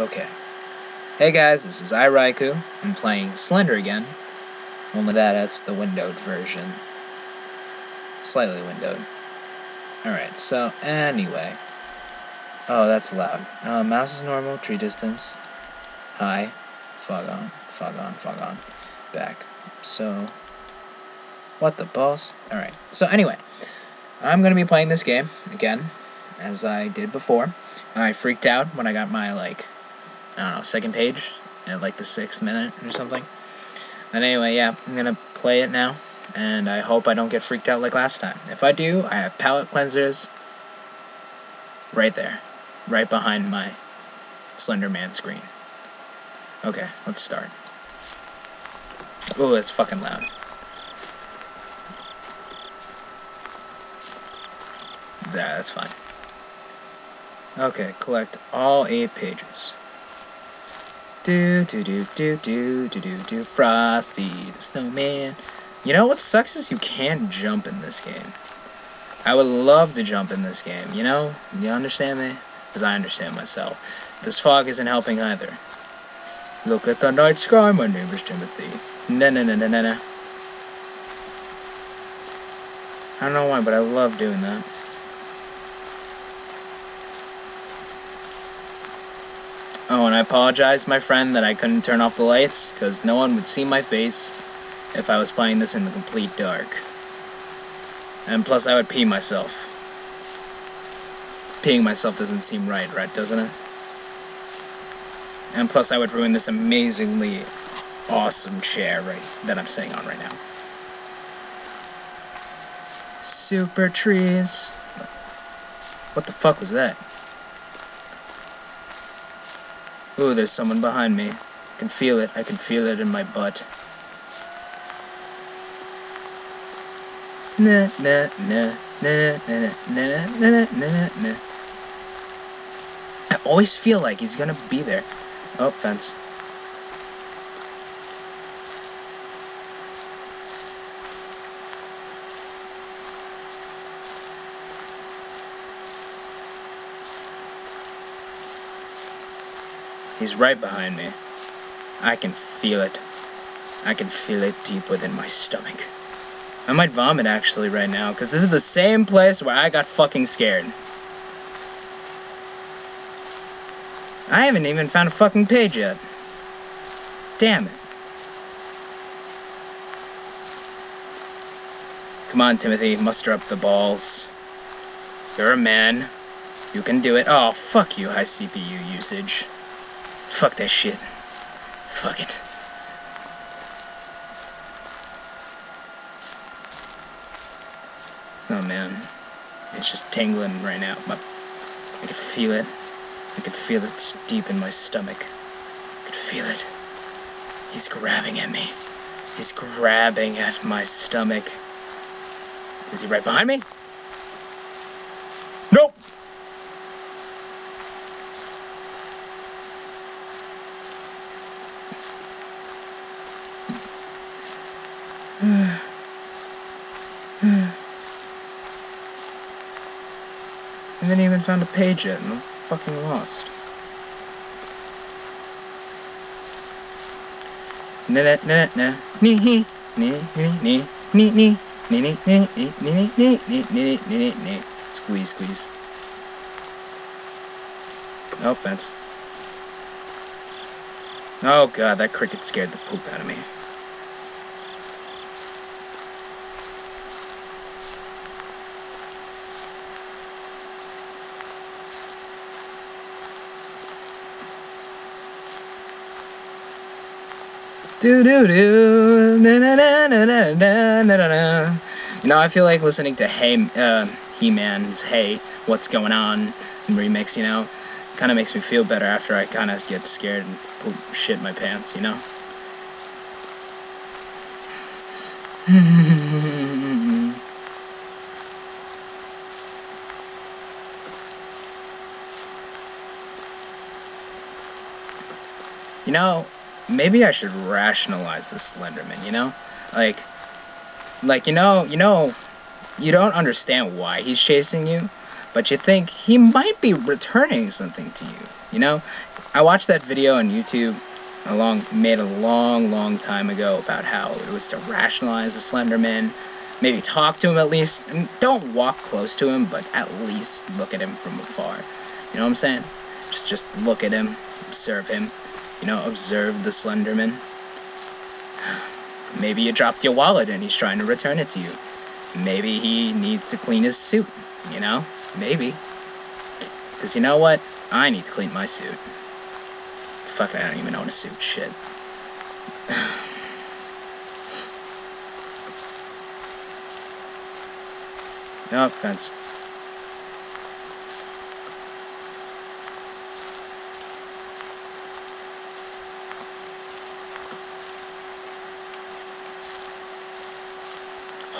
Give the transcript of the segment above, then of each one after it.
Okay. Hey guys, this is iRaiku. I'm playing Slender again. Only that it's the windowed version. Slightly windowed. Alright, so anyway. Oh, that's loud. Uh, mouse is normal, tree distance. High. Fog on, fog on, fog on. Back. So. What the balls? Alright, so anyway. I'm gonna be playing this game again, as I did before. I freaked out when I got my, like, I don't know, second page at like the sixth minute or something. But anyway, yeah, I'm gonna play it now, and I hope I don't get freaked out like last time. If I do, I have palate cleansers right there, right behind my Slenderman screen. Okay, let's start. Oh, it's fucking loud. Yeah, that's fine. Okay, collect all eight pages. Do do do do do do do do Frosty the Snowman. You know what sucks is you can't jump in this game. I would love to jump in this game, you know? You understand me? Because I understand myself. This fog isn't helping either. Look at the night sky, my is Timothy. Na na na na na na. I don't know why, but I love doing that. Oh, and I apologize, my friend, that I couldn't turn off the lights, because no one would see my face if I was playing this in the complete dark. And plus, I would pee myself. Peeing myself doesn't seem right, right, doesn't it? And plus, I would ruin this amazingly awesome chair right that I'm sitting on right now. Super trees. What the fuck was that? Ooh, there's someone behind me. I can feel it. I can feel it in my butt. Na na na na na na na na na na. I always feel like he's gonna be there. Oh, fence. He's right behind me. I can feel it. I can feel it deep within my stomach. I might vomit actually right now, because this is the same place where I got fucking scared. I haven't even found a fucking page yet. Damn it. Come on, Timothy, muster up the balls. You're a man. You can do it. Oh, fuck you, high CPU usage. Fuck that shit. Fuck it. Oh man. It's just tingling right now. My, I can feel it. I can feel it deep in my stomach. I can feel it. He's grabbing at me. He's grabbing at my stomach. Is he right behind me? Nope! I haven't even found a page yet, and I'm fucking lost. Squeeze, squeeze. No offense. Oh god, that cricket scared the poop out of me. Do do do na na na na na na na na. You know, I feel like listening to Hey uh, He Man's Hey, What's Going On remix. You know, kind of makes me feel better after I kind of get scared and poop shit my pants. You know. you know, maybe I should rationalize the Slenderman, you know? Like, like, you know, you know, you don't understand why he's chasing you, but you think he might be returning something to you. You know, I watched that video on YouTube a long made a long, long time ago about how it was to rationalize the Slenderman. Maybe talk to him at least. Don't walk close to him, but at least look at him from afar. You know what I'm saying? Just just look at him, observe him. You know, observe the Slenderman. Maybe you dropped your wallet and he's trying to return it to you. Maybe he needs to clean his suit, you know? Maybe. Because you know what? I need to clean my suit. Fuck, I don't even own a suit. Shit. no offense.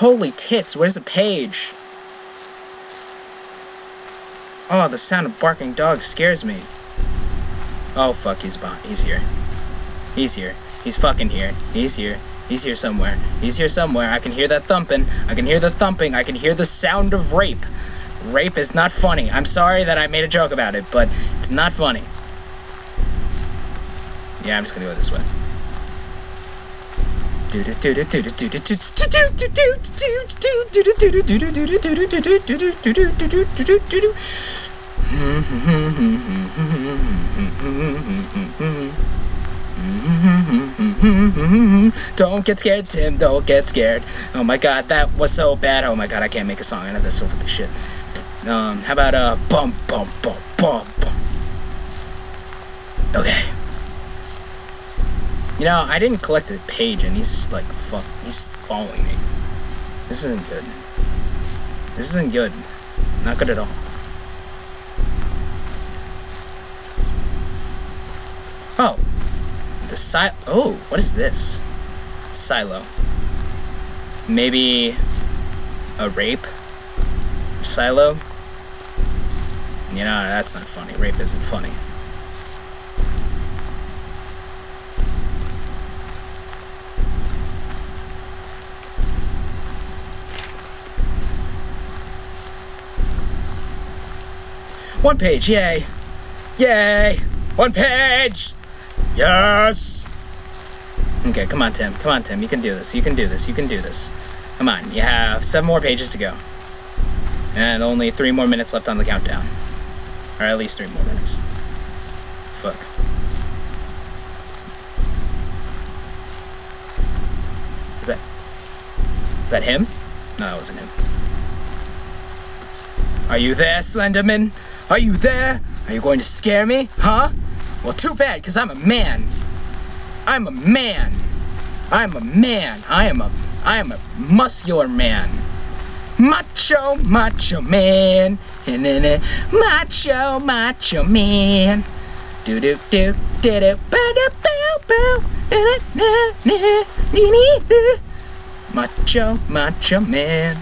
Holy tits, where's the page? Oh, the sound of barking dogs scares me. Oh fuck, he's he's here. He's here. He's fucking here. He's here. He's here somewhere. He's here somewhere. I can hear that thumping. I can hear the thumping. I can hear the sound of rape. Rape is not funny. I'm sorry that I made a joke about it, but it's not funny. Yeah, I'm just gonna go this way. Don't get scared, Tim. Don't get scared. Oh my god, that was so bad. Oh my god, I can't make a song out of this. Over the shit. Um, how about uh, bum bum bum bum bum. Okay. You know, I didn't collect a page, and he's like, fuck, he's following me. This isn't good. This isn't good. Not good at all. Oh. The silo. Oh, what is this? Silo. Maybe a rape? Silo? You know, that's not funny. Rape isn't funny. One page, yay! Yay! One page! Yes! Okay, come on, Tim. Come on, Tim. You can do this. You can do this. You can do this. Come on. You have seven more pages to go. And only three more minutes left on the countdown. Or at least three more minutes. Fuck. Is that... Is that him? No, that wasn't him. Are you there, Slenderman? Are you there? Are you going to scare me? Huh? Well, too bad, because I'm a man. I'm a man. I'm a man. I am a I am a muscular man. Macho, macho man. Macho, macho man. Do do do do do ba da bow bow. Macho, macho man.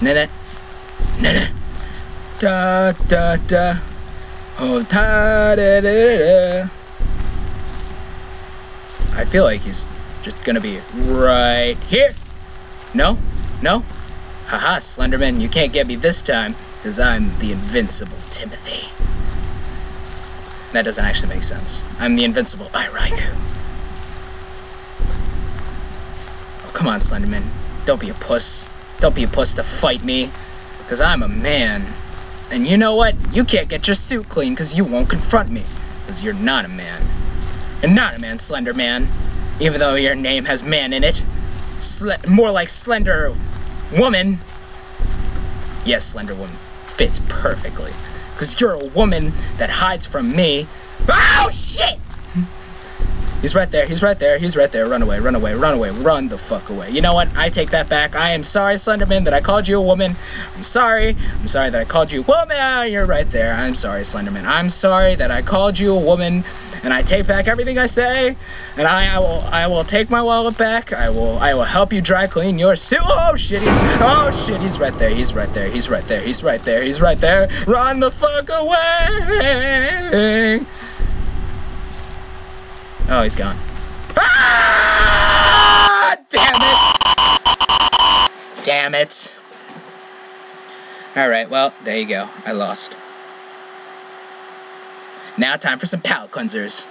Na na na na da da da oh da da da da I feel like he's just gonna be right here. No? No? Haha, Slenderman, you can't get me this time, because I'm the invincible Timothy. That doesn't actually make sense. I'm the invincible Iraiku. Oh, come on, Slenderman. Don't be a puss. Don't be a puss to fight me, because I'm a man. And you know what? You can't get your suit clean because you won't confront me. Because you're not a man. You're not a man, Slender Man. Even though your name has man in it. More like Slender Woman. Yes, Slender Woman fits perfectly. Because you're a woman that hides from me. Oh, shit! He's right there. He's right there. He's right there. Run away. Run away. Run away. Run the fuck away. You know what? I take that back. I am sorry, Slenderman, that I called you a woman. I'm sorry. I'm sorry that I called you woman. You're right there. I'm sorry, Slenderman. I'm sorry that I called you a woman. And I take back everything I say. And I, I will I will take my wallet back. I will I will help you dry clean your suit. Oh shit. He's, oh shit. He's right there. He's right there. He's right there. He's right there. He's right there. Run the fuck away. Oh, he's gone. Ah! Damn it! Damn it. Alright, well, there you go. I lost. Now time for some palate cleansers.